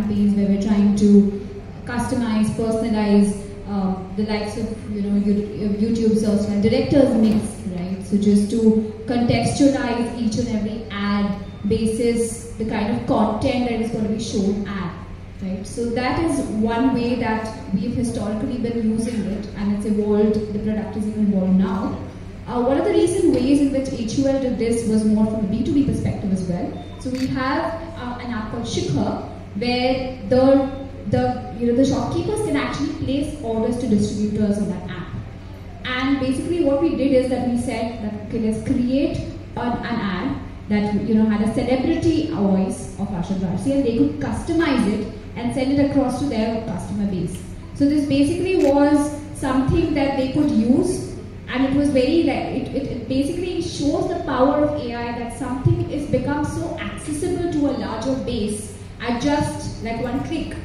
campaigns where we're trying to customize, personalize uh, the likes of you know YouTube search and director's mix, right? So just to contextualize each and every ad basis the kind of content that is going to be shown at right so that is one way that we've historically been using it and it's evolved the product is even evolved now uh, one of the recent ways in which HUL did this was more from a B2B perspective as well. So we have uh, an app called Shikhar where the the you know the shopkeepers can actually place orders to distributors on that app. And basically what we did is that we said that okay let's create an, an ad that you know had a celebrity voice of Asha Garcia and they could customize it and send it across to their customer base. So this basically was something that they could use and it was very it, it, it, basically shows the power of AI that something is become so accessible to a larger base at just like one click